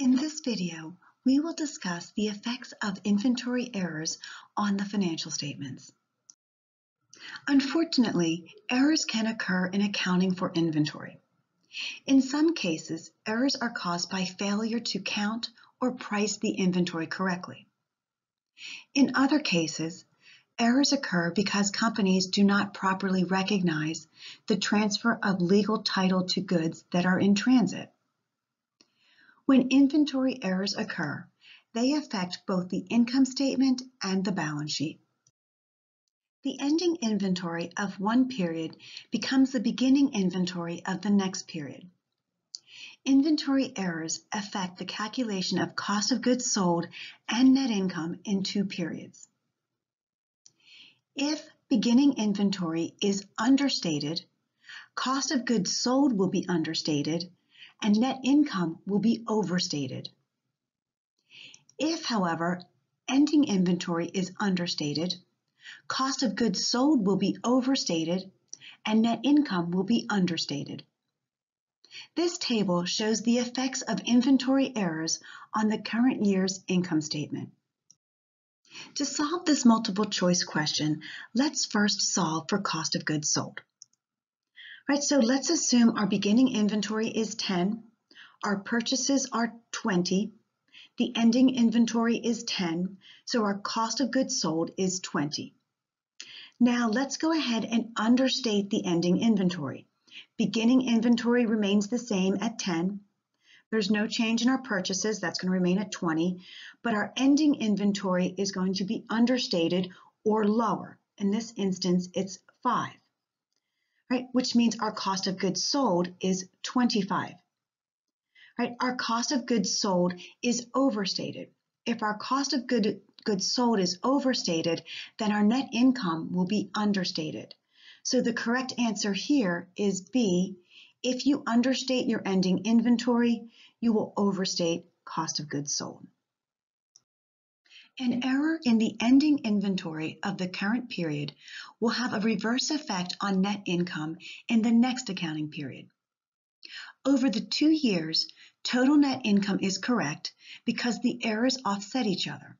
In this video, we will discuss the effects of inventory errors on the financial statements. Unfortunately, errors can occur in accounting for inventory. In some cases, errors are caused by failure to count or price the inventory correctly. In other cases, errors occur because companies do not properly recognize the transfer of legal title to goods that are in transit. When inventory errors occur, they affect both the income statement and the balance sheet. The ending inventory of one period becomes the beginning inventory of the next period. Inventory errors affect the calculation of cost of goods sold and net income in two periods. If beginning inventory is understated, cost of goods sold will be understated and net income will be overstated. If, however, ending inventory is understated, cost of goods sold will be overstated and net income will be understated. This table shows the effects of inventory errors on the current year's income statement. To solve this multiple choice question, let's first solve for cost of goods sold. Right, so let's assume our beginning inventory is 10, our purchases are 20, the ending inventory is 10, so our cost of goods sold is 20. Now let's go ahead and understate the ending inventory. Beginning inventory remains the same at 10. There's no change in our purchases, that's going to remain at 20, but our ending inventory is going to be understated or lower. In this instance, it's 5 right? Which means our cost of goods sold is 25, right? Our cost of goods sold is overstated. If our cost of good, goods sold is overstated, then our net income will be understated. So the correct answer here is B. If you understate your ending inventory, you will overstate cost of goods sold. An error in the ending inventory of the current period will have a reverse effect on net income in the next accounting period. Over the two years, total net income is correct because the errors offset each other.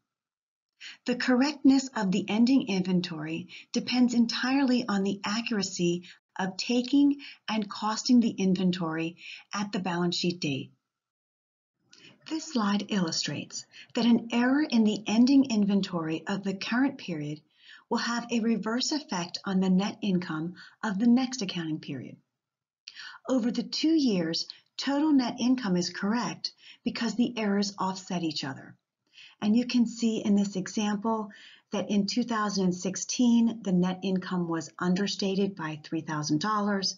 The correctness of the ending inventory depends entirely on the accuracy of taking and costing the inventory at the balance sheet date. This slide illustrates that an error in the ending inventory of the current period will have a reverse effect on the net income of the next accounting period. Over the two years, total net income is correct because the errors offset each other. And you can see in this example that in 2016, the net income was understated by $3,000.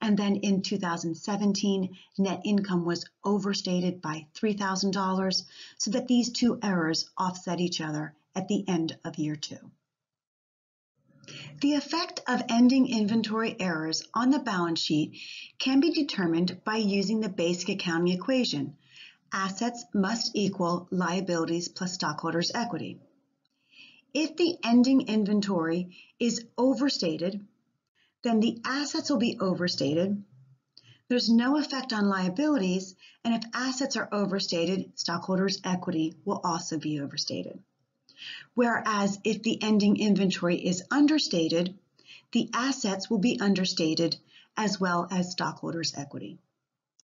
And then in 2017, net income was overstated by $3,000 so that these two errors offset each other at the end of year two. The effect of ending inventory errors on the balance sheet can be determined by using the basic accounting equation. Assets must equal liabilities plus stockholders' equity. If the ending inventory is overstated, then the assets will be overstated. There's no effect on liabilities, and if assets are overstated, stockholders' equity will also be overstated. Whereas if the ending inventory is understated, the assets will be understated as well as stockholders' equity.